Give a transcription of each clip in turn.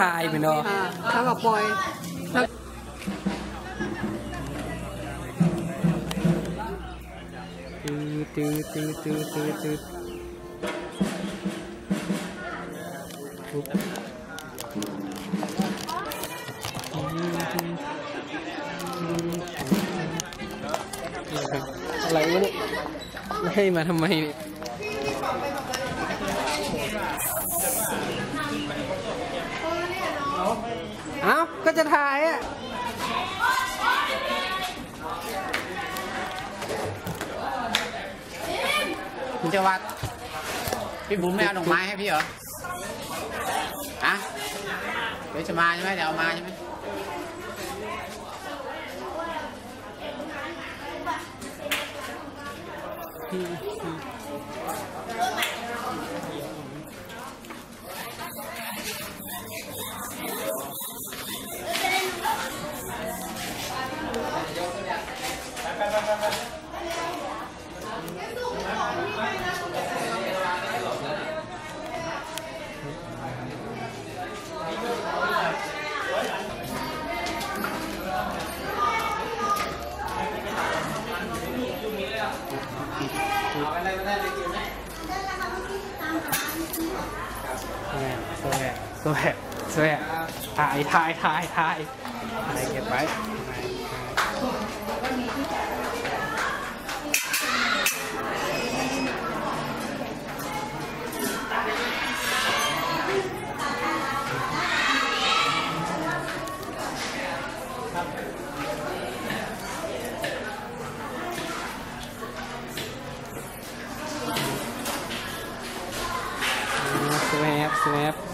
ทายไปเนาะอ่าเท่ากับปล่อยถ้าตื้อตื้อตื้อตื้อตื้อตื้อปุ๊บอะไรวะเนี่ยให้มาทำไมเนี่ย เอ้า ก็จะถ่ายอะคุณเจวัตพี่บุ๋มไม่เอาดอกไม้ให้พี่เหรออะเดี๋ยวจะมาใช่ไหมเดี๋ยวเอามาใช่ไหมส สวยสวยถ่ายถ่ายถ่ายถ่ายถ่ายเก็บไว้สวยสวย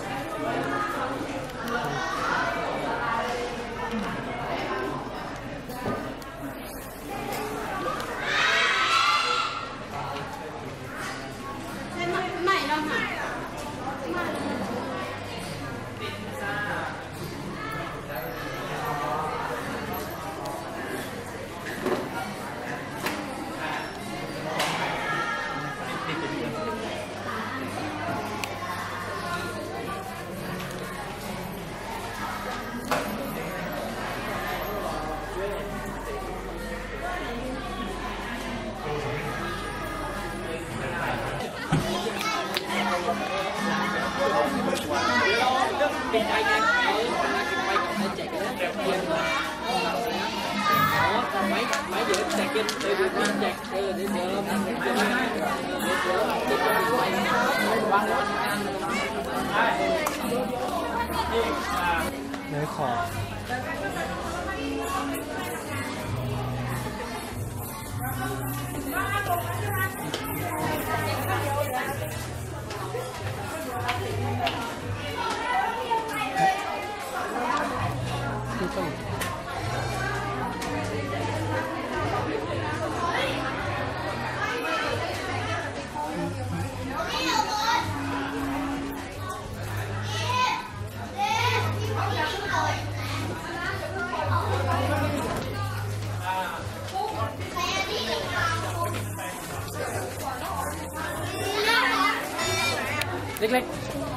เล็ก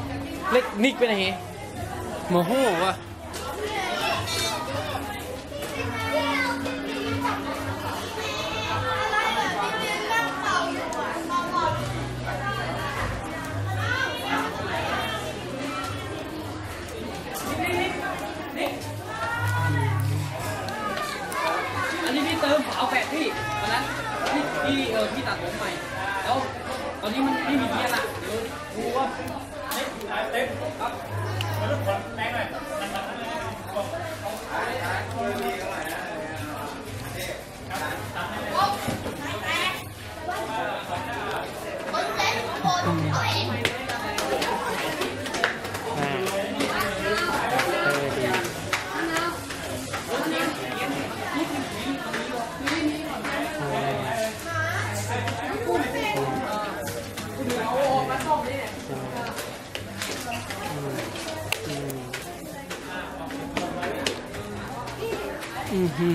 ๆเล็กนิกไปไหนโมโหวะอันนี้พี่เติมฝาแฝดพี่วันนั้นพี่พี่เออพี่ตัดผมใหม่แล้วตอนนี้มันไม่มีเกียร์ละ Tết, Tết, Tết, Tết, Tết, Tết, Tết, Tết, Tết, Tết, Tết, Tết, Tết, Tết, Tết, อื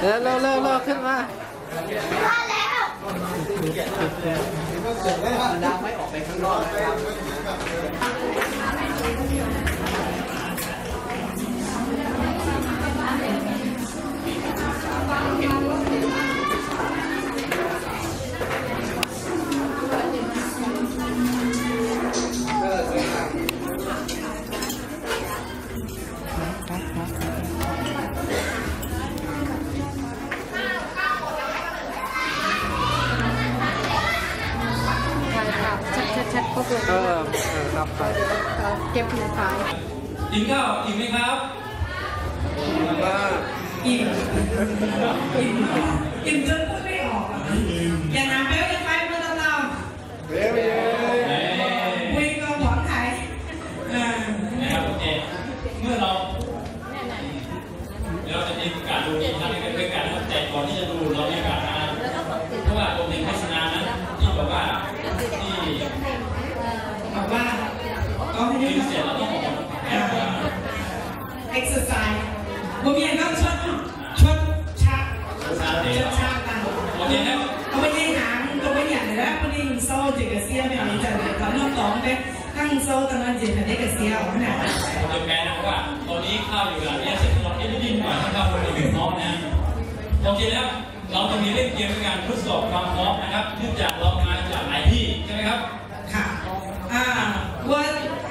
เร็วเร็วเร็วเร็วขึ้นมามาแล้ว ดังไม่ออกไปข้างนอกนะครับ ชัดๆชัดๆครบเลยเออเออครับไปเอ่อเก็บในท้ายกินข้าวอิ่มไหมครับอิ่มอิ่มอิ่มจนพูดไม่ออกอะอย่าน้ำเบลอย่าไปเมื่อเราคุยกับหวังไทยอ่า นะครับโอเคเมื่อเราเดี๋ยวเราจะมีการดูที่ทำให้เกิดเป็นการเข้าใจก่อนที่จะดูเรามีการนะเพราะว่าตรงนี้โฆษณานะที่บอกว่าที่ บอกว่าก็ไม่ได้ ยินเสียงเราต้องบอก เอ็กซ์ไซส์ผมเรียนก็ชดชดชักชดชักกัน โอเคนะ เอาไปที่หางตัวไปอย่างนี้แล้วพอดีโซ่จิกเสียไม่มีจัดเลยตอนรอบสองเนี่ย ตั้งโซ่ตอนนั้นจิกอันนี้กับเสียออกขนาดผมจะแปลนะว่าตอนนี้ข้าวอยู่แบบนี้เสร็จเราที่ได้ยินก่อนถ้าข้าวคนอื่นพร้อมนะโอเคแล้วเราจะมีเล่นเกมในการทดสอบความพร้อมนะครับเนื่องจากเรามาจากหลายที่ใช่ไหมครับค่ะอ่าว่า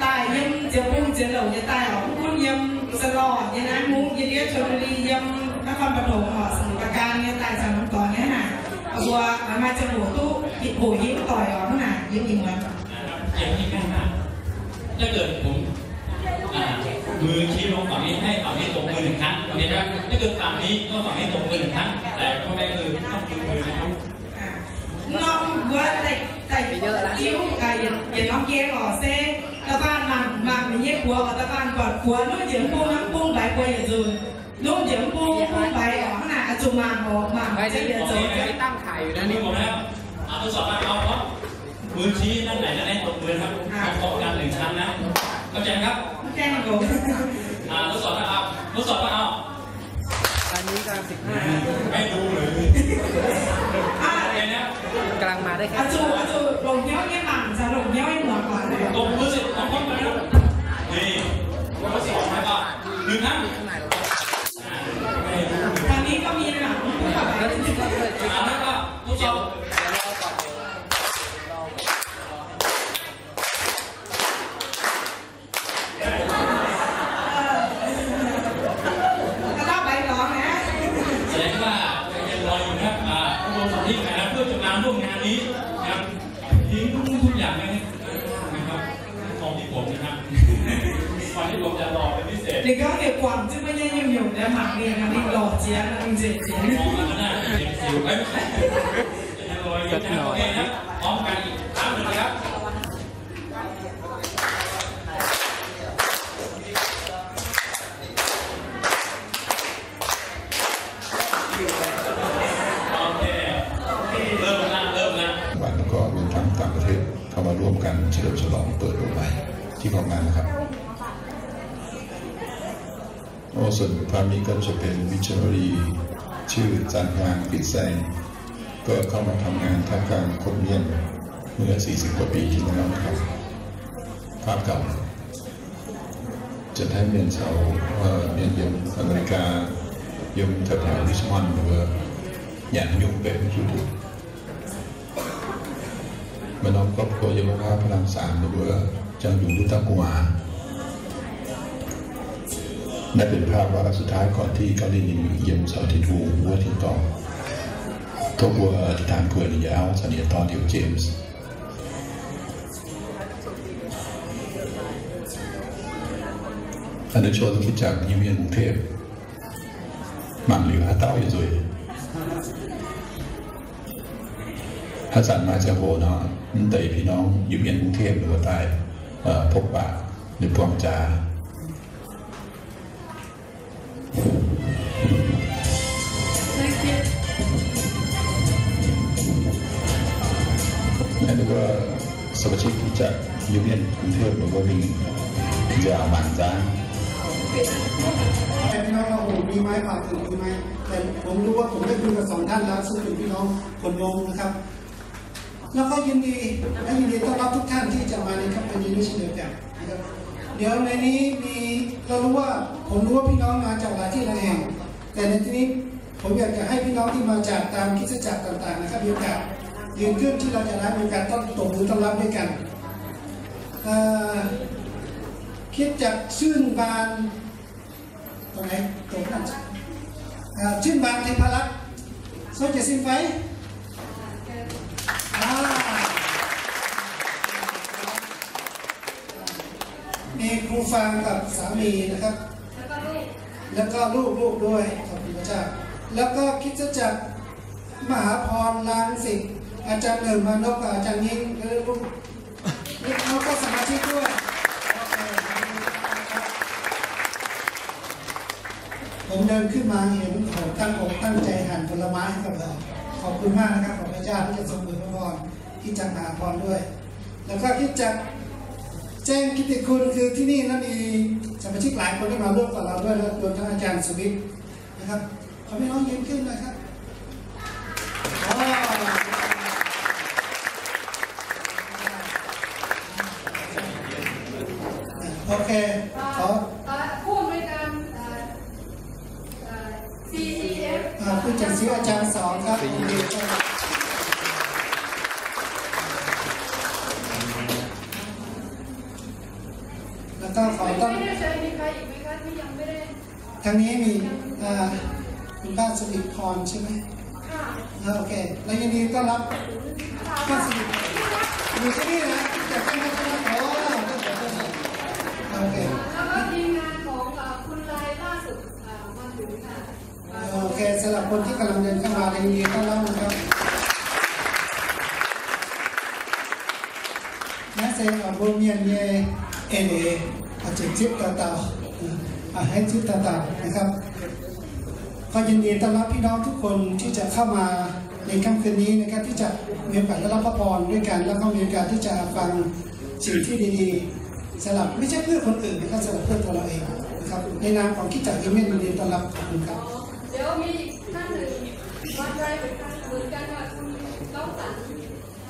ตายยังจะพุ่งจะเหลวจะตายออกพุ่งยังสลอดยังนั้นมุกยังเรียชลบุรียังนครปฐมออสมุทรปราการเนี่ยตายจากน้ำตอนเนี่ยนะเอาบัวมาจะหัวตู้ผิดหูยิ้มต่อยออกขนาดยิ้มยิ้มมัน เกมที่ง่ายมาถ้าเกิดผมมือชี้ลงฝั่งนี้ให้ฝั่งนี้ตรงมือหนึ่งครั้งโอเคไหมถ้าเกิดฝั่งนี้ก็ฝั่งนี้ตรงมือหนึ่งครั้งแต่ก็ไม่คือต้องมือมือนะครับน้องว่าแต่แต่ยิ้วกับยันยันน้องเกมออเซ่ตะบ้านมันมันมีเยี่ยกัวกับตะบ้านกอดกัวนู้นเจียงปุ้งน้ำปุ้งใบกัวอย่าจูนนู้นเจียงปุ้งปุ้งใบออกขนาดจุมานออกมาไอ้จะที่เดือดผมจูนตั้งขายอยู่นะนี่ผมแล้วเอาทดสอบมาเอาครับ มือชี้ด้านไหนด้านไหนตรงมือครับพร้อมกันหนึ่งครั้งนะเข้าใจไหมครับแจ้งกูอ่าทดสอบมาเอาทดสอบมาเอาตอนนี้กำลังสิบห้าไม่ดูเลยอะโอเคนะกำลังมาได้แค่อาจูอาจูลงเย้าเยี่ยมหลังจะลงเย้าให้หมดก่อนเลย ตรงมือเสร็จต้องพร้อมกันนะนี่ทดสอบมาก็หนึ่งครั้ง ตอนนี้ก็มีหลังผู้ขับไป อ่าแล้วก็ทดสอบ ก็ต้องไปร้องนะ แสดงว่ายังรออยู่นะครับอ่าผู้ลงสมัครนะครับเพื่อจะมาร่วมงานนี้นะครับทิ้งทุกอย่างไว้นะครับของที่ผมนะครับวันที่ผมจะรอ เด็กก็เด็กกวางซึ่งไม่ได้ยังอยู่นะหมักเนี่ยนะนี่หล่อเจี๊ยบนะเจี๊ยบเจี๊ยบสัหอยพร้อมกันอีกครั้งนึงครับก็รวมทั้งต่างประเทศเข้ามาร่วมกันเฉลิมฉลองเปิดโรงใหม่ที่พร้อมงานนะครับ ส่วนพามีก็จะเป็นวิชนรีชื่อจานพางปิดแซงก็เข้ามาทำงานท่ามกลางคนเมียนเมื่อ 40 กว่าปีที่แล้วนะครับภาพเก่าจะให้เมียนชาวเอ่อเมียนยมอเมริกายมแถวๆริชมอนด์หรือว่าอย่างยงเป็นยุทธมานองครอบครัวยมภาพพลังสามหรือว่าจังอยู่ยุทธกุมา นั่นเป็นภาพวาระสุดท้ายก่อนที่เกาหลีเยี่ยมสาวที่ทูวัวที่ต่อทบวัวอธิษฐานกวยยาวสัญญาตอนเดียวเจมส์อันนี้ชวนคิดจากยิมเยียนกรุงเทพมันเหลือเต้าอยู่ด้วยถ้าสันมาจากโบเนาะนั่นแต่พี่น้องยิมเยียนกรุงเทพหรือว่าใต้พบปะหรือพวงจา ยิมเยียนกรุงเทพหรือว่ามียาหมันจ้าแต่พี่น้องเราโอ้มีไหมฝากถึงมีไหมแต่ผมรู้ว่าผมได้คุยกับสองท่านแล้วซึ่งเป็นพี่น้องคนวงนะครับ แล้วก็ยินดีและยินดีต้อนรับทุกท่านที่จะมาในคัมภีร์นี้เช่นเดียวกันนะครับเดี๋ยวในนี้มีเรารู้ว่าผมรู้ว่าพี่น้องมาจากหลายที่หลายแห่ง แต่ในที่นี้ผมอยากจะให้พี่น้องที่มาจากตามคริสตจักรต่างๆนะครับมีโอกาสยืนขึ้นที่เราจะได้มีการต้อนตบมือต้อนรับด้วยกัน คิดจากชื่นบานตรงไหนตรงนั้นชื่นบานเทพรักษ์โซเจสินไฟมีครูฟังกับสามีนะครับ แล้วก็ลูกลูกด้วยขอบคุณพระเจ้าแล้วก็คิดจักมหาพรลางสิทธิ์อาจารย์หนึ่งมานพกับอาจารย์ยิ่งและลูก เขาก็สมาชิกด้วยผมเดินขึ้นมาเห็นโหตั้งอกตั้งใจหั่นผลไม้ให้กับเราขอบคุณมากนะครับขอบพระเจ้าที่จะทรงมือพระพรที่จักมหาพรด้วย แล้วก็ที่จะแจ้งกิติคุณคือที่นี่นะมีสมาชิกหลายคนที่มาร่วมกับเราด้วยแล้วรวมทั้งอาจารย์สวิทย์นะครับขอให้น้องยิ้มขึ้นนะครับอ๋อ โอเคขอผู้อำนวยการเอ่อเอ่อ CCF อ่าผู้จัดซื้ออาจารย์สอนครับยินดีต้อนรับแล้วก็ขอต้อนไม่ได้เชิญมีใครอีกไหมคะที่ยังไม่ได้ทางนี้มีอ่าคุณป้าสริพรใช่ไหมค่ะอ่าโอเคแล้วยินดีต้อนรับป้าสริพรอยู่ที่นี่นะจากที่นี่นะโอ้ โอเคแล้วก็ทีมงานของคุณลายล่าสุดมาถึงค่ะโอเคสำหรับคนที่กำลังเดินเข้ามายินดีต้อนรับนะครับนะเซนของโบเมียนเยเอเออาจจะจิ๊บต่อต่อาให้จิ๊บต่อต่อนะครับก็ยินดีต้อนรับพี่น้องทุกคนที่จะเข้ามาในค่ำคืนนี้นะครับที่จะมีโอกาสได้รับพระพรด้วยกัน แล้วก็มีโอกาสที่จะฟังสิ่งที่ดีๆ สำหรับไม่ใช่เพื่อคนอื่นนะครับสำหรับเพื่อตัวเราเองนะครับในนามของคิดจักรยิมเมนยินดีต้อนรับขอบคุณครับเดี๋ยวมีอีกท่านหนึ่งวันไรเหมือนกันเหมือนกันค่ะคุณก้องสัน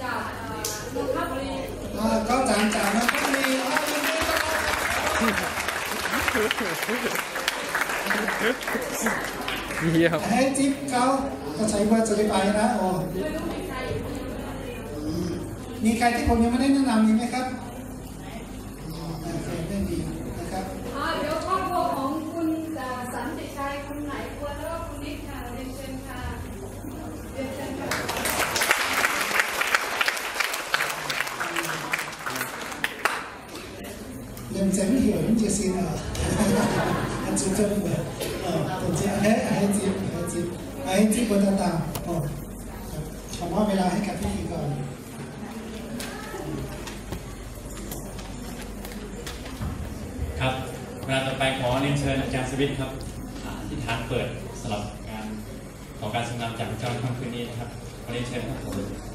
จากเอ่อนนทบุรีอ่าก็จานจานนะก็มีอ่ายินดีต้อนรับเยี่ยมให้จิ๊บเขาก็ใช้เบอร์จะได้ไปนะโอ้มีใครที่ผมยังไม่ได้แนะนำมีไหมครับ 有人就是啊，啊，就这个，哦，ตัวเจ้าให้ให้จิ๊บให้จิ๊บให้จิ๊บบนต่างๆโอ้ขอมอบเวลาให้กับพิธีกร ครับเวลาต่อไปขอเรียนเชิญอาจารย์สวิทย์ครับอ่าที่ฐานเปิดสำหรับการขอการสำนำจากพระเจ้าในค่ำคืนนี้นะครับขอเรียนเชิญครับผม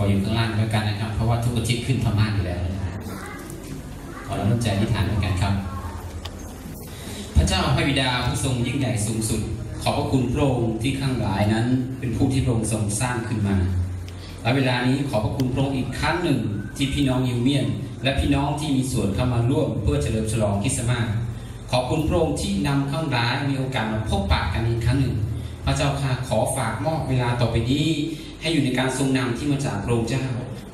ขออยู่ข้างล่างแล้วยกันนะครับ เพราะว่าทุกอาทิตย์ขึ้นธรรมะอยู่แล้วนะขอเราร่วมใจอธิษฐานด้วยกันครับ พระเจ้าพระบิดาผู้ทรงยิ่งใหญ่สูงสุด ขอบพระคุณพระองค์ที่ข้างหลายนั้น เป็นผู้ที่พระองค์ทรงสร้างขึ้นมาและเวลานี้ขอบพระคุณพระองค์อีกครั้งหนึ่งที่พี่น้องยูเมียน และพี่น้องที่มีส่วนเข้ามาร่วมเพื่อเฉลิมฉลองคริสต์มาสขอบคุณพระองค์ที่นำข้างร้ายมีโอกาสมาพบปะกันอีกครั้งหนึ่ง พระเจ้าค่ะขอฝากมอบเวลาต่อไปนี้ ให้อยู่ในการทรงนำที่มาจากพระองค์เจ้า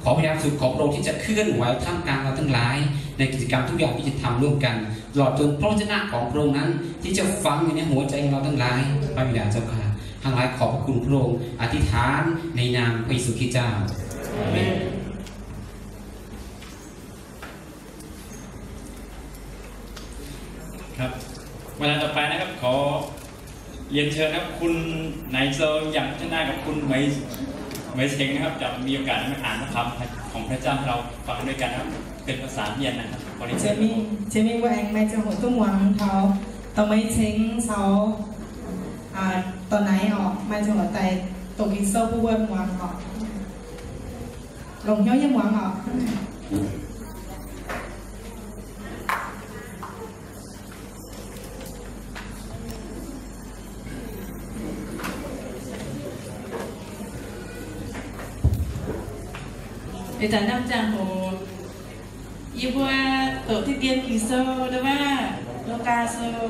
ขอพระยาสุดขอพระองค์ที่จะเคลื่อนไหวท่ามกลางเราทั้งหลาย ในกิจกรรมทุกอย่างที่จะทำร่วมกันตลอดจนพระวจนะของพระองค์นั้น ที่จะฝังอยู่ในหัวใจของเราทั้งหลายพระบิดาเจ้าค่ะทั้งหลายขอบพระคุณพระองค์อธิษฐานในนามพระเยซูคริสต์เจ้าครับเวลาต่อไปนะครับขอเรียนเชิญครับคุณนายโซอย่างพัฒนากับคุณไม ไมเชงนะครับจะมีโอกาสมาอ่านพระคำของพระเจ้าเราฟังด้วยกันนะครับเป็นภาษาเมียนนะครับขอเรียนเจเชิญมี่เจมี่ว่าเองไม่จะหัวตุ้มวังเขาตอนไม่เช้งเขาอ่าตอนไหนออกไม่จะหัวใจตกกินโซ่ผู้เวิร์มวังออกลงเหี้ยยังวังออก ยังหวังออก để trả năm chàng hồ yêu qua tổ thi tiên kỳ sơ đó ba lô ca sơ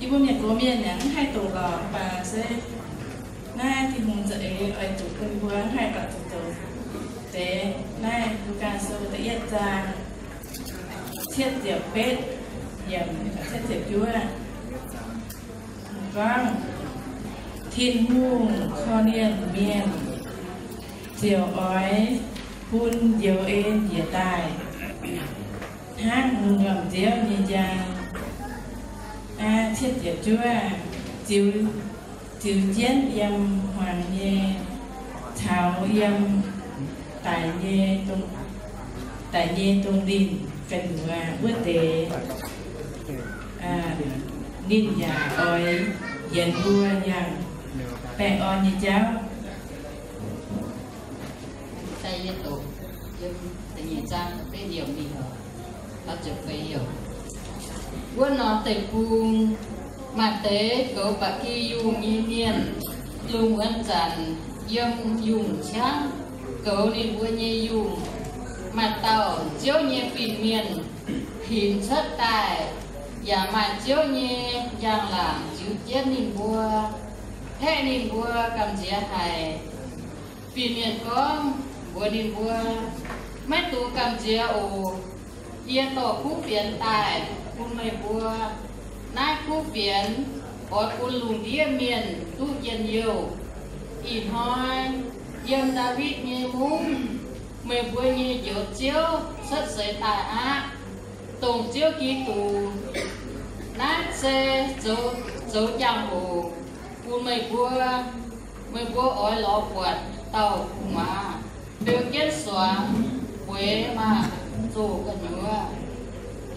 yêu qua miền của miền nhắn hai tổ lò và sẽ na thì hùng dậy ở tổ quân qua hai cả tổ tổ để na lô ca sơ để yết ra thiết diệp bết yểm thiết diệp chúa vâng thiên hùng kho niên miền chiều ói hun dầu ên dìa tài hát ngừng ngầm déo như già a thiết diệp chúa chiều chiều chiến yam hoàng nhê, thảo yam tài nhê tung, tài nhê tung đình cần hòa bước tế à ninh già oi dần vua yang bè oi như cháu. 就等于这样被有米了，他就被有。我那得不嘛得搞把去用一年，用完咱用用枪，搞你不你用，嘛到就你平面平出带，也嘛就你样啦，就接你不，太你不感觉还。Pinian ko, buwanin buwa, ไม่ตูกำเจียโอเยียต่อคู่เปลี่ยนตายคุณไม่บัวนายคู่เปลี่ยนออดคุณลุงเดียเมียนตู้เย็นเยียวอีหอยเยี่ยมดาวิดเงียมุ้งไม่บัวเงียเยอะเจียวสัดเสยตายอะตรงเจียวกี่ตูนัดเซโจโจยังโอคุณไม่บัวไม่บัวอ้อยล้อปวดเต่าหัวเดือดเก็ดสวง quế mà. Dù cần nhớ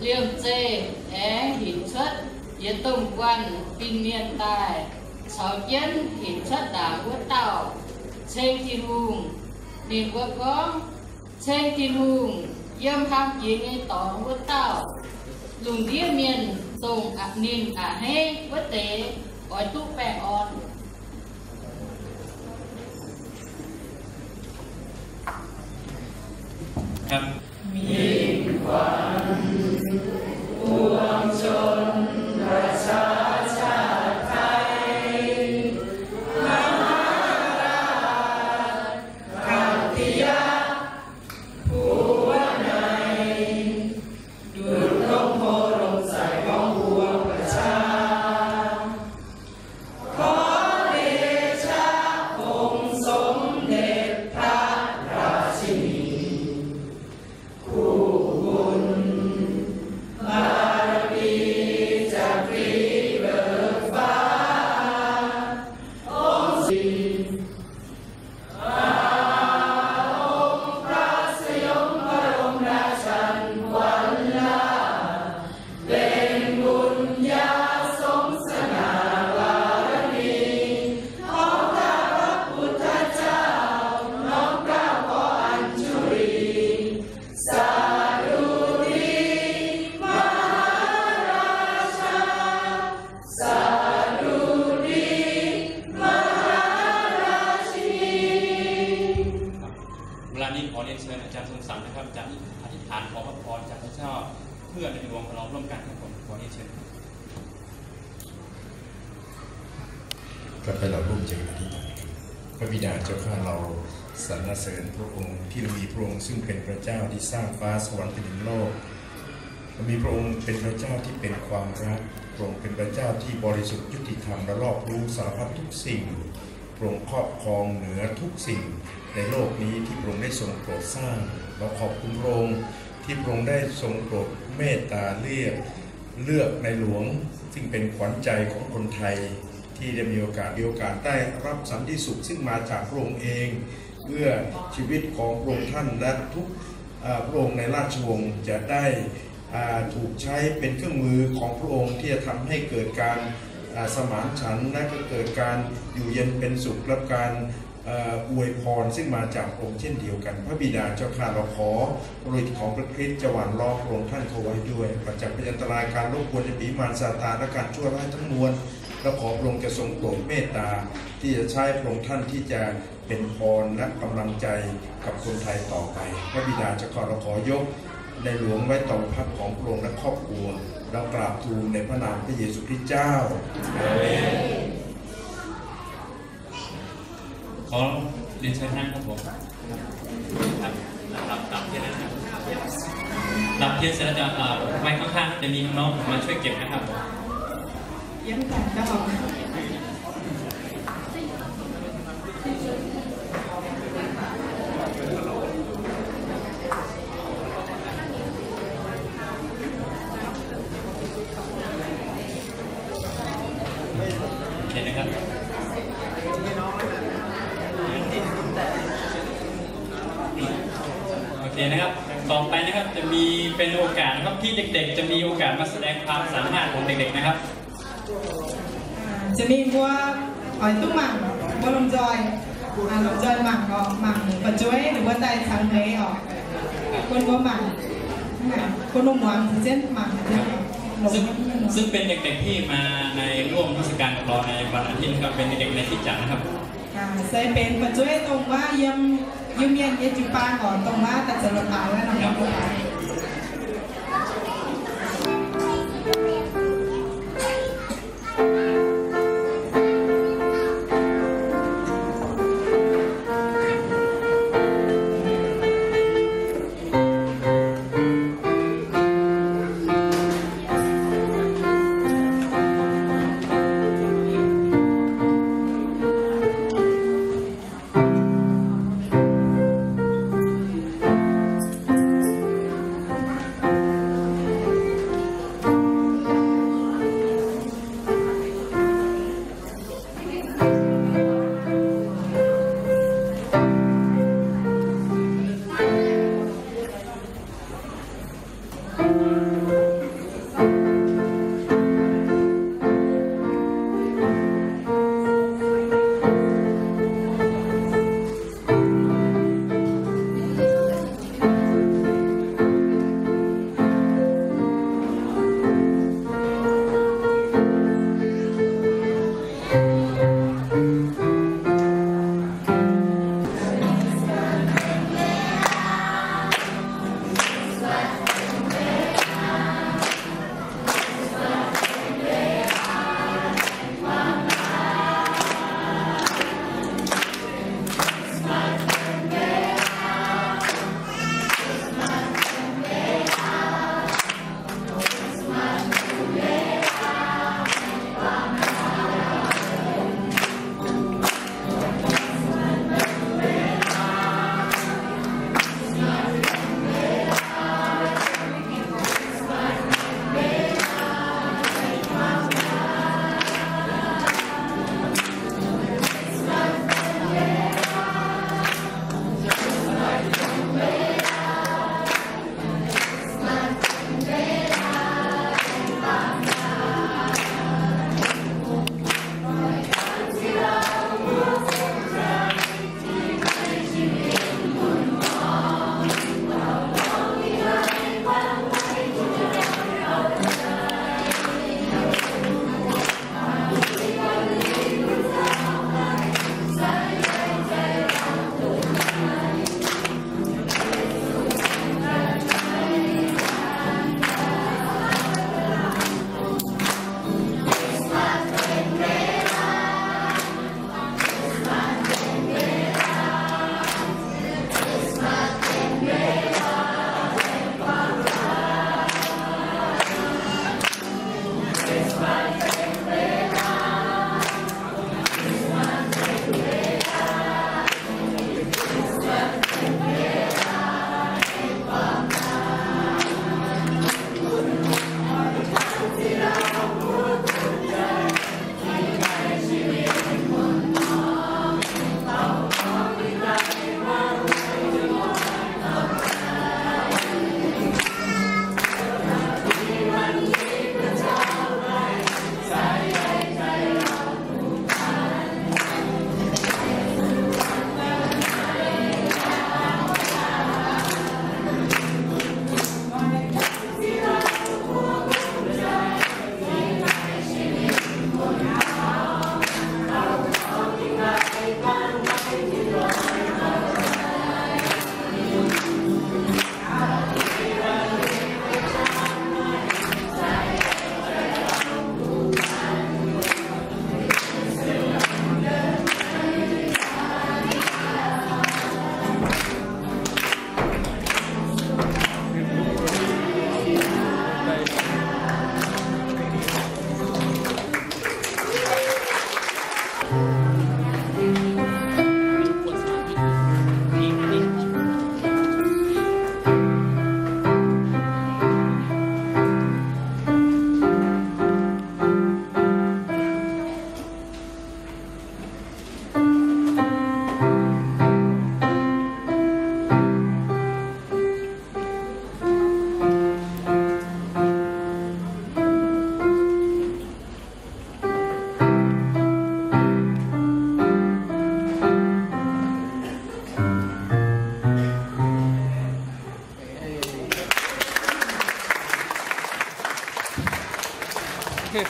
liêm dê é hình xuất yến tông quan pin miên tài, sáu chiến hình xuất đảng quốc tạo trên thiên hùng niềm quốc có trên thiên hùng, yêm tham chiến ngay tỏ quốc tạo lùng đĩa miền, tùng ạ niên ạ hê, quốc tế gói tu bè on. ครับมีความ กลับไปเราร่วมใจกันอธิษฐานพระบิดาเจ้าข้าเราสรรเสริญพระองค์ที่มีพระองค์ซึ่งเป็นพระเจ้าที่สร้างฟ้าสวรรค์แผ่นดินโลกมีพระองค์เป็นพระเจ้าที่เป็นความรักพระองค์เป็นพระเจ้าที่บริสุทธิ์ยุติธรรมและรอบรู้สารพัดทุกสิ่งพระองค์ครอบครองเหนือทุกสิ่ง ในโลกนี้ที่พระองค์ได้ทรงโปรดสร้างเราขอบคุณพระองค์ที่พระองค์ได้ทรงโปรดเมตตาเลือกเลือกในหลวงซึ่งเป็นขวัญใจของคนไทย ที่ได้มีโอกาสมีโอกาสได้รับสันติสุขซึ่งมาจากพระองค์เอง เพื่อชีวิตของพระองค์ท่านและทุกพระองค์ในราชวงศ์จะได้ถูกใช้เป็นเครื่องมือของพระองค์ที่จะทำให้เกิดการสมานฉันท์และก็เกิดการอยู่เย็นเป็นสุขและการอวยพรซึ่งมาจากพระองค์เช่นเดียวกัน พระบิดาเจ้าข้าเราขอโปรดของพระคริสต์จะหวานล้อมพระองค์ท่านเขาไว้ด้วยปัจจัยพยันตรายการรบกวนในปีมารซาตานและการชั่วร้ายทั้งมวล และขอพระองค์จะทรงโปรดเมตตา ที่จะใช้พระองค์ท่านที่จะเป็นพรและกำลังใจกับคนไทยต่อไป พระบิดาจะขอเราขอยกในหลวงไว้ต่อพักของพระองค์และครอบครัวเรากราบทูลในพระนามพระเยซูคริสต์เจ้าอาเมนขอเรียนเชิญท่านครับผมครับรับรับเทียนนะครับรับเทียนเสร็จแล้วจะเอ่อไว้ข้างๆจะมีน้องๆมาช่วยเก็บนะครับผม ยังแต่ก็บอกเห็นนะครับโอเคนะครับต่อไปนะครับจะมีเป็นโอกาสนะครับที่เด็กๆ จะมีโอกาสมาแสดงความสามารถของเด็กๆนะครับ จะมีบัวหอยตุ้มหมังบัวลมจอยอ่าลมจอยหมังออหมังปัจจุยหรือว่าไตทางเพออกคนบัวหมังคนลมหวานเช่นหมั่งซึ่งซึ่งเป็นเด็กๆที่มาในร่วมเทศกาลกับเราในวันอาทิตย์นะครับเป็นเด็กในที่จัดนะครับอ่าใส่เป็นปัจจุยตรงว่ายี่ยมเมียนเยจุปาก่อนตรงว่าแต่จะลดเอาแล้วนะครับ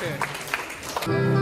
ค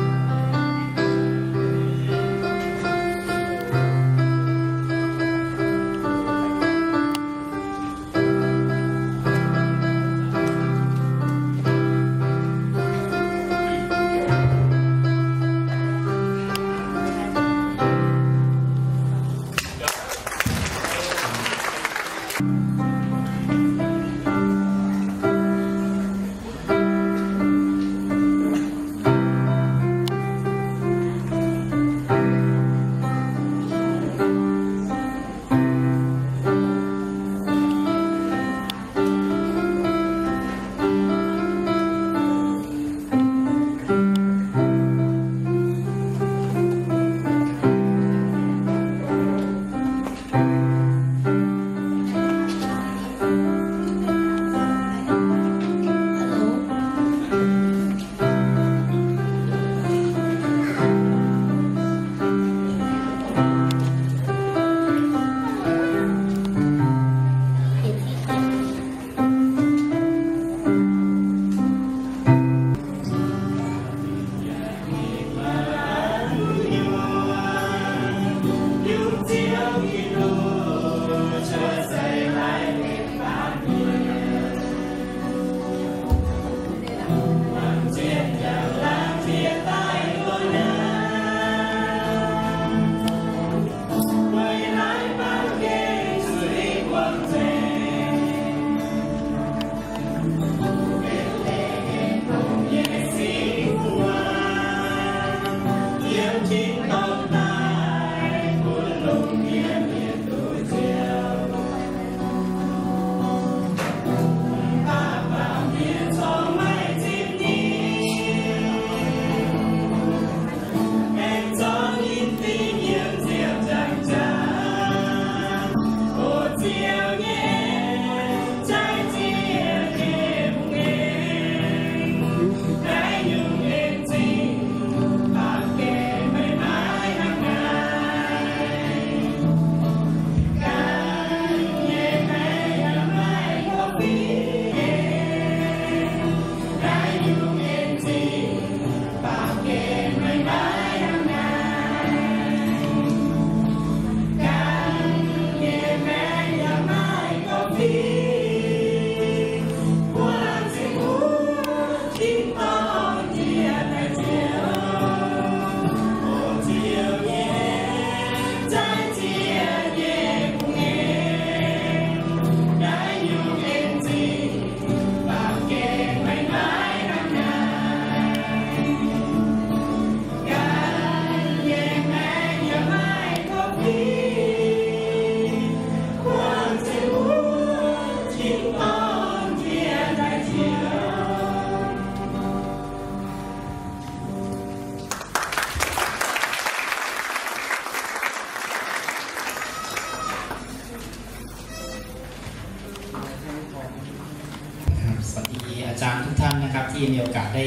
ได้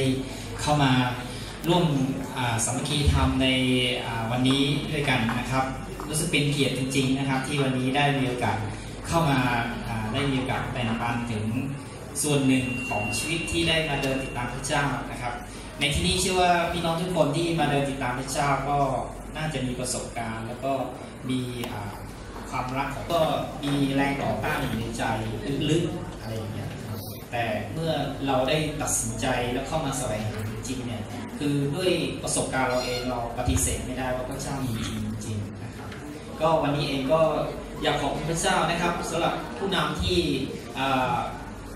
เข้ามาร่วมสามัคคีธรรมในวันนี้ด้วยกันนะครับ รู้สึกเป็นเกียรติจริง ๆ นะครับ ที่วันนี้ได้มีโอกาสเข้ามาได้มีโอกาสแบ่งปันถึงส่วนหนึ่งของชีวิตที่ได้มาเดินติดตามพระเจ้านะครับ ในที่นี้เชื่อว่าพี่น้องทุกคนที่มาเดินติดตามพระเจ้าก็น่าจะมีประสบการณ์ แล้วก็มีความรักก็มีแรงต่อต้านอยู่ในใจลึกๆอะไรอย่างเงี้ย แต่เมื่อเราได้ตัดสินใจแล้วเข้ามาแสวงหาจริงเนี่ยคือด้วยประสบการณ์เราเองเราปฏิเสธไม่ได้ว่าพระเจ้ามีจริงจริงนะครับก็วันนี้เองก็อยากขอบคุณพระเจ้านะครับสำหรับผู้นำที่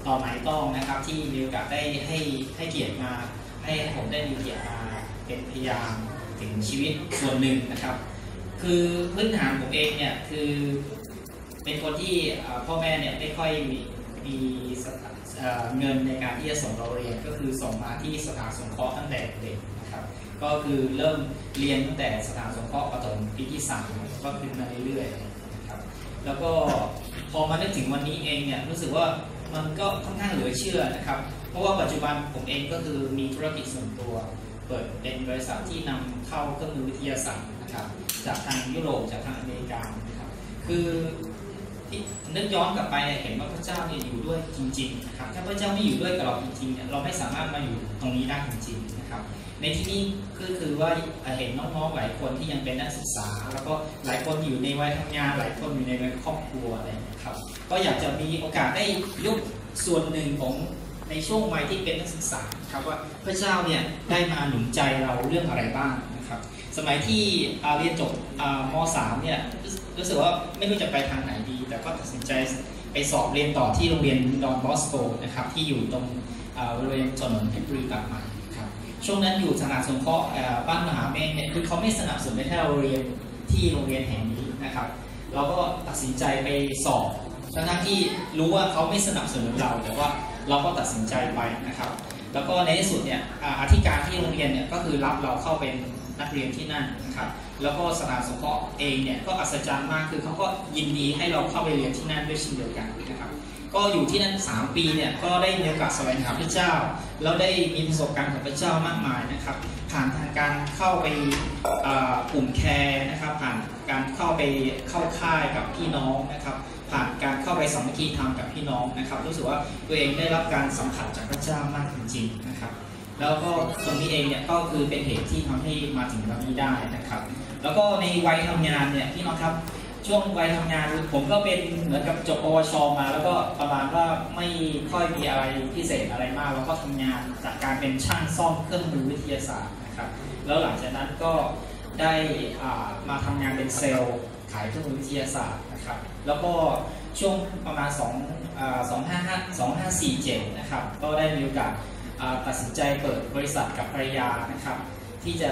ต่อหมายต้องนะครับที่มีโอกาสได้ให้ให้เกียรติมาให้ผมได้มีเกียรติมาเป็นพยานถึงชีวิตส่วนหนึ่งนะครับ คือพื้นฐานผมเองเนี่ยคือเป็นคนที่พ่อแม่เนี่ยไม่ค่อยมีมีสถา เงินในการที่จะส่งเราเรียนก็คือส่งมาที่สถานสงเคราะห์ตั้งแต่เด็กนะครับก็คือเริ่มเรียนตั้งแต่สถานสงเคราะห์ประถมปีที่สามก็ขึ้นมาเรื่อยๆนะครับแล้วก็พอมานึกถึงวันนี้เองเนี่ยรู้สึกว่ามันก็ค่อนข้างเหลือเชื่อนะครับ เพราะว่าปัจจุบันผมเองก็คือมีธุรกิจส่วนตัว เปิดเป็นบริษัทที่นำเข้าเครื่องมือวิทยาศาสตร์นะครับจากทางยุโรปจากทางอเมริกานะครับคือ นึกย้อนกลับไปเนี่ยเห็นว่าพระเจ้าเนี่ยอยู่ด้วยจริงๆนะครับถ้าพระเจ้าไม่อยู่ด้วยกับเราจริงๆเนี่ยเราไม่สามารถมาอยู่ตรงนี้ได้จริงๆนะครับ ในที่นี้ก็คือว่าเห็นน้องๆหลายคนที่ยังเป็นนักศึกษา แล้วก็หลายคนอยู่ในวัยทำงาน หลายคนอยู่ในวัยครอบครัวอะไรอย่างเงี้ยครับก็อยากจะมีโอกาสได้ยกส่วนหนึ่งของในช่วงวัยที่เป็นนักศึกษาครับว่าพระเจ้าเนี่ยได้มาหนุนใจเราเรื่องอะไรบ้างนะครับ สมัยที่เรียนจบมสามเนี่ย รู้สึกว่าไม่รู้จะไปทางไหนดี แต่ก็ตัดสินใจไปสอบเรียนต่อที่โรงเรียนดอนบอสโกนะครับที่อยู่ตรงบริเวณถนนเพชรบุรีตัดใหม่ครับช่วงนั้นอยู่สถานสงเคราะห์อ่าบ้านมหาเมฆเนี่ยคือเขาไม่สนับสนุนให้เราเรียนที่โรงเรียนแห่งนี้นะครับ เราก็ตัดสินใจไปสอบทั้งที่รู้ว่าเขาไม่สนับสนุนเราแต่ว่าเราก็ตัดสินใจไปนะครับ แล้วก็ในที่สุดเนี่ยอธิการที่โรงเรียนเนี่ยก็คือรับเราเข้าเป็นนักเรียนที่นั่นนะครับ แล้วก็สถานสงเคราะห์เองเนี่ยก็อัศจรรย์มากคือเขาก็ยินดีให้เราเข้าไปเรียนที่นั่นด้วยเช่นเดียวกันนะครับ ก็อยู่ที่นั่น 3 ปีเนี่ยก็ได้มีโอกาสแสวงหาพระเจ้า แล้วได้มีประสบการณ์กับพระเจ้ามากมายนะครับ ผ่านทางการเข้าไปอ่ากลุ่มแคร์นะครับผ่านการเข้าไปเข้าค่ายกับพี่น้องนะครับผ่านการเข้าไปสามัคคีธรรมกับพี่น้องนะครับ รู้สึกว่าตัวเองได้รับการสัมผัสจากพระเจ้ามากจริงๆนะครับ แล้วก็ตรงนี้เองเนี่ยก็คือเป็นเหตุที่ทำให้มาถึงวันนี้ได้นะครับ แล้วก็ในวัยทำงานเนี่ยพี่น้องครับช่วงวัยทำงานผมก็เป็นเหมือนกับจบปวชมา แล้วก็ประมาณว่าไม่ค่อยมีอะไรพิเศษอะไรมาก แล้วก็ทำงานจากการเป็นช่างซ่อมเครื่องมือวิทยาศาสตร์นะครับ แล้วหลังจากนั้นก็ได้อ่ามาทำงานเป็นเซลล์ขายเครื่องมือวิทยาศาสตร์นะครับ แล้วก็ช่วงประมาณ2อ่า255 2547นะครับก็ได้มีโอกาสตัดสินใจเปิดบริษัทกับภรรยานะครับ ที่จะ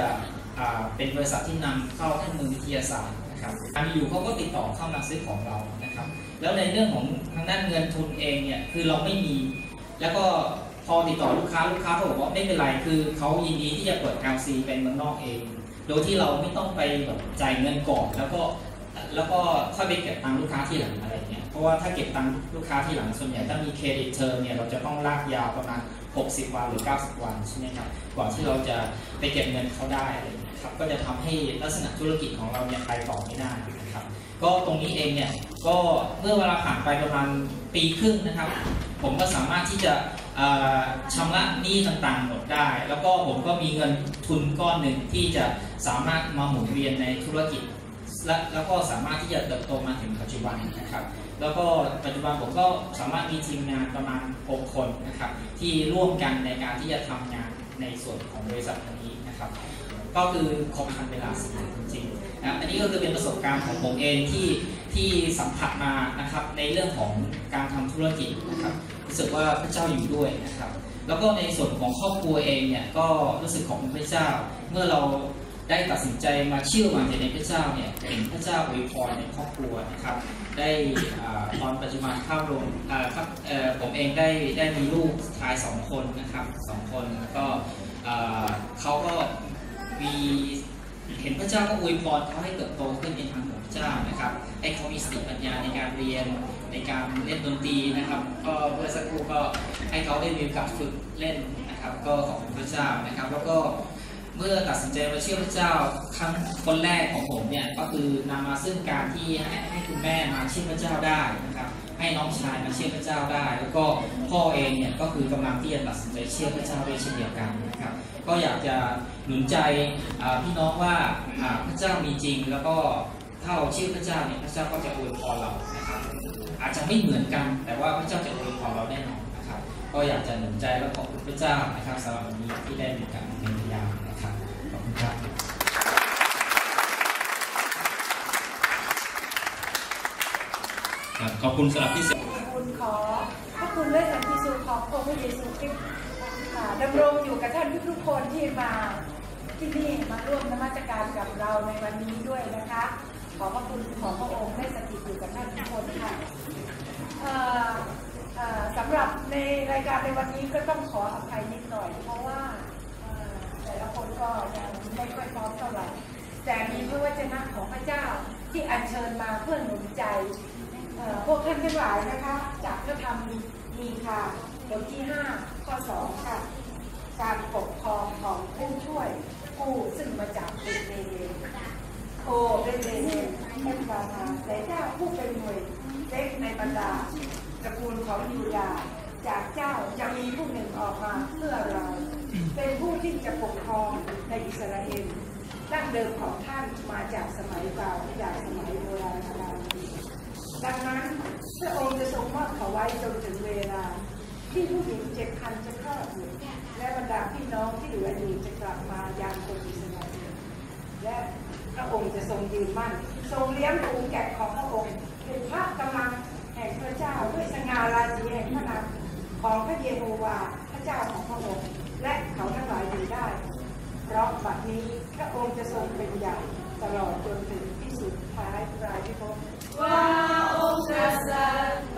เป็นบริษัทที่นำเข้าเครื่องมือวิทยาศาสตร์นะครับอันอยู่เขาก็ติดต่อเข้ามาซื้อของเรานะครับ แล้วในเรื่องของทางด้านเงินทุนเองเนี่ยคือเราไม่มี แล้วก็พอติดต่อลูกค้าลูกค้าเขาบอกว่าไม่เป็นไรคือเขายินดีที่จะเปิด LC เป็นเมืองนอกเอง โดยที่เราไม่ต้องไปแบบจ่ายเงินก่อนแล้วก็แล้วก็ค่อยไปเก็บตังค์ลูกค้าที่หลังอะไรเงี้ยเพราะว่าถ้าเก็บตังค์ลูกค้าที่หลังส่วนใหญ่ถ้ามีเครดิตเทอมเนี่ยเราจะต้องลากยาวประมาณ 60 วันหรือ 90 วันใช่ไหมครับกว่าที่เราจะไปเก็บเงินเขาได้ครับก็จะทำให้ลักษณะธุรกิจของเราเนี่ยไปต่อไม่ได้นะครับ ก็ตรงนี้เองเนี่ยก็เมื่อเวลาผ่านไปประมาณปีครึ่งนะครับ ผมก็สามารถที่จะเอ่อชำระหนี้ต่างๆหมดได้ แล้วก็ผมก็มีเงินทุนก้อนหนึ่งที่จะสามารถมาหมุนเวียนในธุรกิจ และแล้วก็สามารถที่จะเติบโตมาถึงปัจจุบันนะครับ แล้วก็ปัจจุบันผมก็สามารถมีทีมงานประมาณ 6 คนนะครับที่ร่วมกันในการที่จะทำงานในส่วนของบริษัทนี้นะครับ ก็คือครบทันเวลาสิจริงๆนะอันนี้ก็คือเป็นประสบการณ์ของผมเองที่ที่สัมผัสมานะครับในเรื่องของการทำธุรกิจนะครับรู้สึกว่าพระเจ้าอยู่ด้วยนะครับ แล้วก็ในส่วนของครอบครัวเองเนี่ยก็รู้สึกของพระเจ้าเมื่อเรา ได้ตัดสินใจมาเชื่อมันในพระเจ้าเนี่ยเห็นพระเจ้าอวยพรในครอบครัวนะครับ ได้ตอนปัจจุบันข้าโรงครับผมเองได้ได้มีลูกชายสองคนนะครับสองคนแล้วก็เขาก็มีเห็นพระเจ้าก็อวยพรเขาให้เติบโตขึ้นในทางของพระเจ้านะครับให้เขามีสติปัญญาในการเรียนในการเล่นดนตรีนะครับก็เมื่อสักครู่ก็ให้เขาได้มีโอกาสฝึกเล่นนะครับ ก็ขอบคุณพระเจ้านะครับ แล้วก็ เมื่อตัดสินใจมาเชื่อพระเจ้าครั้งคนแรกของผมเนี่ยก็คือนำมาซึ่งการที่ให้ให้คุณแม่มาเชื่อพระเจ้าได้นะครับ ให้น้องชายมาเชื่อพระเจ้าได้ แล้วก็พ่อเองเนี่ยก็คือกำลังที่จะตัดสินใจเชื่อพระเจ้าด้วยเช่นเดียวกันนะครับก็อยากจะหนุนใจพี่น้องว่าพระเจ้ามีจริง แล้วก็ถ้าเราเชื่อพระเจ้าเนี่ยพระเจ้าก็จะอวยพรเรานะครับอาจจะไม่เหมือนกัน แต่ว่าพระเจ้าจะอวยพรเราแน่นอนนะครับ ก็อยากจะหนุนใจและขอบคุณพระเจ้านะครับสำหรับวันนี้ที่ได้มีการเป็นพยาน ครับขอบคุณครับครับขอบคุณสำหรับที่คุณขอพระคุณและสันติสุขของพระเยซูคริสต์อ่าดำรงอยู่กับท่านทุกๆคนที่มาที่นี่มาร่วมนมัสการกับเราในวันนี้ด้วยนะคะ ขอพระคุณของพระองค์ได้สถิตอยู่กับท่านทุกคนค่ะสำหรับในรายการในวันนี้ก็ต้องขออภัยนิดหน่อย เพราะว่าเอ่อแต่ละคน ก็ยังไม่ค่อยพร้อมเท่าไหร่แต่มีพระวจนะของพระเจ้าที่อัญเชิญมาเพื่อหนุนใจพวกท่านทั้งหลายนะคะ จากพระธรรมมีค่ะบทที่ 5 ข้อ 2 ค่ะ การปกครองของผู้ช่วยผู้ซึ่งมาจากเบเบเลโอเบเบเลเอ็มบานาแต่ถ้าผู้เป็นหน่วยเล็กในบรรดาตระกูลของยูดา จากเจ้าจะมีผู้หนึ่งออกมาเพื่อเรา ที่จะปกครองในอิสราเอลดั้งเดิมของท่านมาจากสมัยเก่าจากสมัยโบราณกาลดังนั้นพระองค์จะทรงมอบเขาไว้จนถึงเวลา ที่ผู้หญิงเจ็ดพันจะคลอดบุตรและบรรดาพี่น้องที่เหลืออยู่จะกลับมายังคนอิสราเอลและพระองค์จะทรงยืนมั่น ทรงเลี้ยงฝูงแกะของพระองค์เป็นพระกำลังแห่งพระเจ้าด้วยสง่าราศีแห่งพระนามของพระเยโฮวาห์พระเจ้าของพระองค์ และเขาทั้งหลายอยู่ได้ เพราะบัดนี้พระองค์จะทรงเป็นใหญ่ตลอดจนถึงที่สุดท้ายปลายพิภพว่าองค์กษัตริย์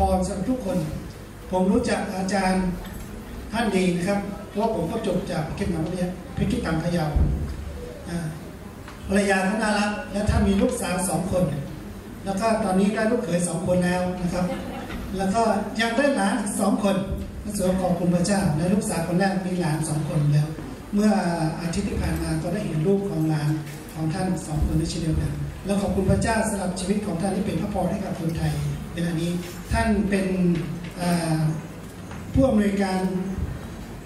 พรสำหรับทุกคน ผมรู้จักอาจารย์ท่านดีนะครับ เพราะผมก็จบจากพิคิดมาวิทยาพิคิดตังพยาอ่าภรรยาท่านน่ารักและท่านมีลูกสาวสองคน แล้วก็ตอนนี้ได้ลูกเขยสองคนแล้วนะครับ แล้วก็ยังได้หลานสองคนพระสวขอบคุณพระเจ้าและลูกสาวคนแรกมีหลานสองคนแล้ว เมื่ออาทิตย์ที่ผ่านมาก็ได้เห็นรูปของหลานของท่านสองคนในเช่นเดียวกันแล้วขอบคุณพระเจ้าสำหรับชีวิตของท่านที่เป็นพระพรให้กับคนไทย เวลานี้ท่านเป็นผู้อำนวยการ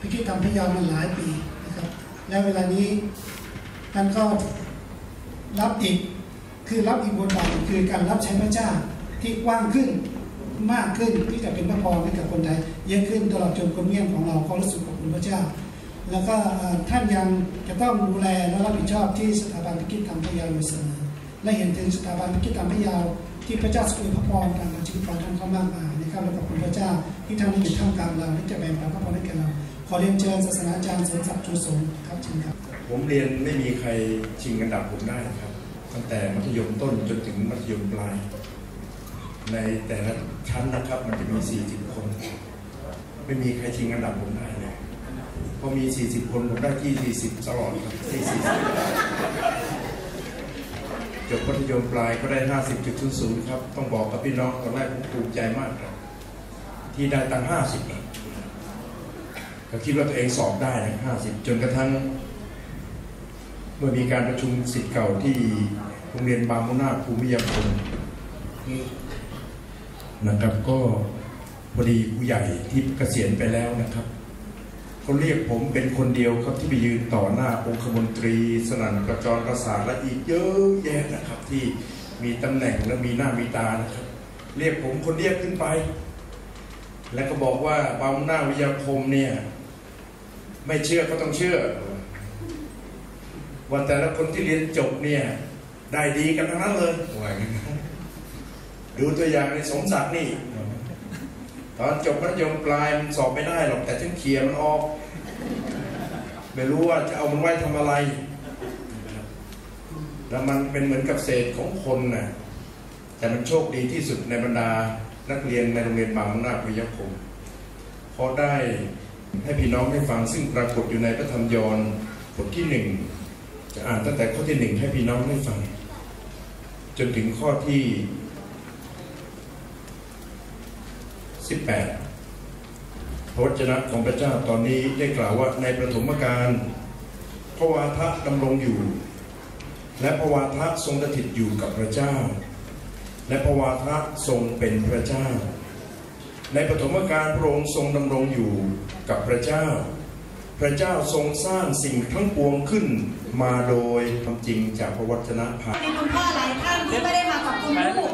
พิพิธภัณฑ์พยามาหลายปีนะครับ และเวลานี้ท่านก็รับอีกคือรับอีกบทบาทคือการรับใช้พระเจ้าที่กว้างขึ้นมากขึ้นที่จะเป็นพระพรให้กับคนไทยเยอะขึ้นตลอดจนคนเมี่ยนของเราก็รู้สึกขอบคุณพระเจ้า แล้วก็ท่านยังจะต้องดูแลและรับผิดชอบที่สถาบันพิกิจธรรมพยาอยู่เสมอและเห็นถึงสถาบันพิกิจธรรมพยา ที่พระเจ้าทรงอวยพระพรการชีวิตของท่านเขามากมายนะครับและขอบคุณพระเจ้าที่ท่านได้อยู่ท่ามกลางเราและจะแบ่งปันพระพรให้แก่เรา ขอเรียนเชิญศาสนาจารย์สมศักดิ์ชูสงครับเชิญครับ ผมเรียนไม่มีใครชิงอันดับผมได้ครับ ตั้งแต่มัธยมต้นจนถึงมัธยมปลาย ในแต่ละชั้นนะครับมันจะมี 40 คน ไม่มีใครชิงอันดับผมได้เลยพอมี 40 คนผมได้ที่40ตลอดครับที่40 จบมัธยมปลายก็ได้ 50.00 ครับ ต้องบอกกับพี่น้องตอนแรกผมภูมิใจมากครับ ที่ได้ตั้ง 50นะก็คิดว่าตัวเองสอบได้นะ50 จนกระทั่ง เมื่อมีการประชุมสิทธิ์เก่าที่โรงเรียนบางมุนาภูมิยาคมนะครับก็พอดีผู้ใหญ่ที่เกษียณไปแล้วนะครับ เขาเรียกผมเป็นคนเดียวครับที่ไปยืนต่อหน้าองคมนตรี สนั่นกระจรประสาและอีกเยอะแยะนะครับ ที่มีตำแหน่งและมีหน้ามีตานะครับ เรียกผมคนเดียวขึ้นไป แล้วก็บอกว่าบางมุนาวิทยาคมเนี่ย ไม่เชื่อก็ต้องเชื่อ ว่าแต่ละคนที่เรียนจบเนี่ย ได้ดีกันทั้งนั้นเลยดูตัวอย่างในสมศักดิ์นี่ ตอนจบมัธยมปลายมันสอบไม่ได้หรอกแต่ฉันเคลียร์มันออก ไม่รู้ว่าจะเอามันไว้ทำอะไร แล้วมันเป็นเหมือนกับเศษของคนน่ะแต่มันโชคดีที่สุดในบรรดานักเรียนในโรงเรียนบางนาวิทยาคมเพราะได้ให้พี่น้องได้ฟังซึ่งปรากฏอยู่ในพระธรรมยอห์นบทที่หนึ่งจะอ่านตั้งแต่ข้อที่หนึ่งให้พี่น้องได้ฟัง จนถึงข้อที่ สิบแปดพระวจนะของพระเจ้าตอนนี้ได้กล่าวว่าในประถมกาลพระวาทะดำรงอยู่ และพระวาทะทรงสถิตอยู่กับพระเจ้า และพระวาทะทรงเป็นพระเจ้า ในปฐมกาลพระองค์ทรงดำรงอยู่กับพระเจ้า พระเจ้าทรงสร้างสิ่งทั้งปวงขึ้นมาโดยความจริงจากพระวจนะภายมีคุณพ่อหลายท่านที่ไม่ได้มาขอบคุณลูก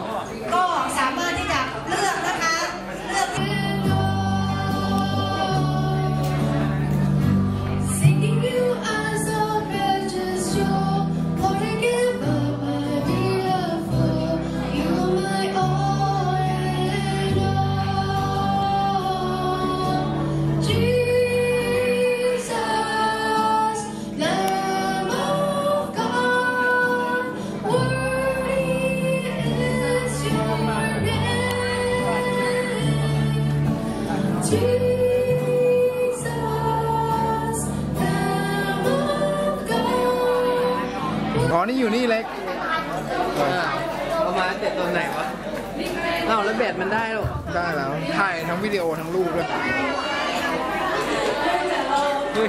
นี่อยู่นี่เล็กเอามาเด็ดตัวไหนวะเอ้าแล้วแบตมันได้หรอ ได้แล้ว ถ่ายทั้งวิดีโอทั้งรูปด้วยเฮ้ย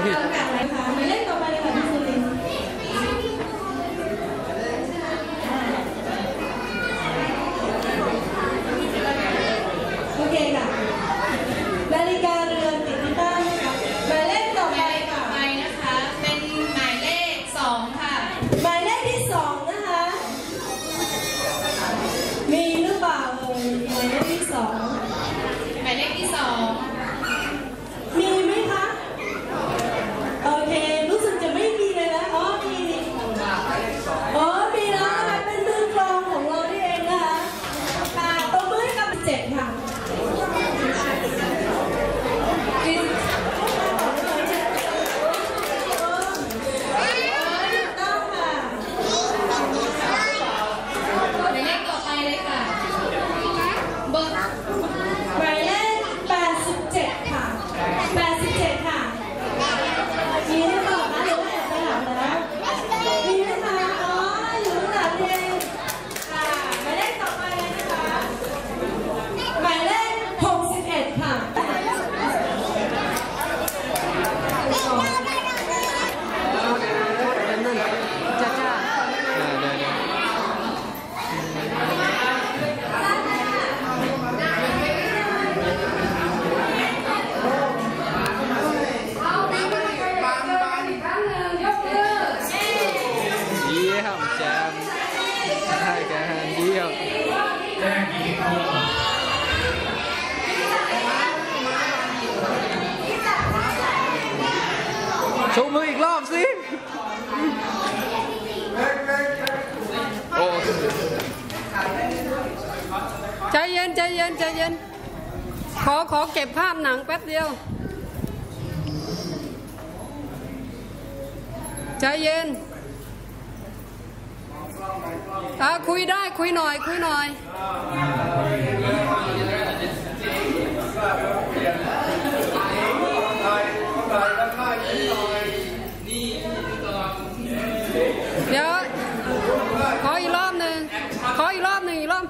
ขออีกรอบหนึ่งอีกรอบ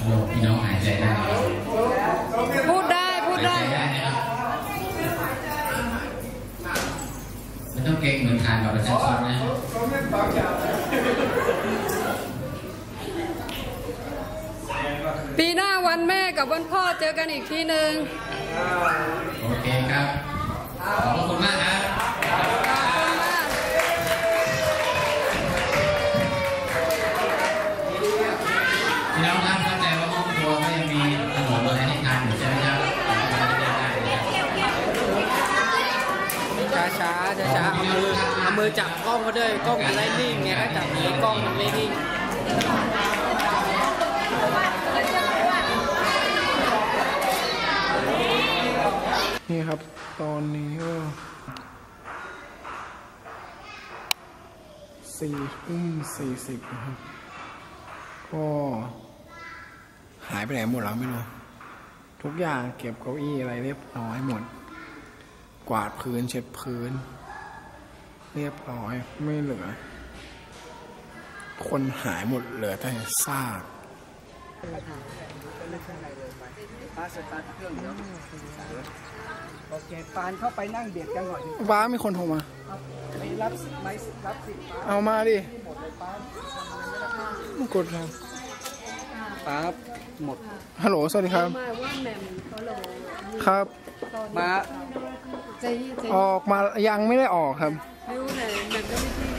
โอ้พี่น้องหายใจได้พูดได้พูดได้หายใจได้นะครับไม่ต้องเก่งเหมือนทานกับประชาชนนะปีหน้าวันแม่กับวันพ่อเจอกันอีกทีหนึ่งโอเคครับ ขอบพระคุณมากครับ มือจับกล้องก็ด้วยกล้องมันไม่นิ่งไงถ้าจับนี้กล้องมันไม่นิ่งนี่ครับ ตอนนี้ก็สี่ทุ่มสี่สิบนะครับ ก็หายไปไหนหมดแล้วไม่รู้ทุกอย่างเก็บเก้าอี้อะไรเรียบร้อยหมด กวาดพื้นเช็ดพื้น เรียบร้อยไม่เหลือ คนหายหมดเหลือแต่ซากป้าสตาร์ทเครื่องแล้วโอเคปานเข้าไปนั่งเบียดกันหน่อยว้ามีคนโทรมาไปรับไม่รับสิป้าเอามาดิหมดเลยป้ากดครับป้าหมดฮัลโหลสวัสดีครับมาว่าแหม่มเขาเลยครับมาใจใจออกมายังไม่ได้ออกครับ รู้ไหนแหม่มก็ไม่ที่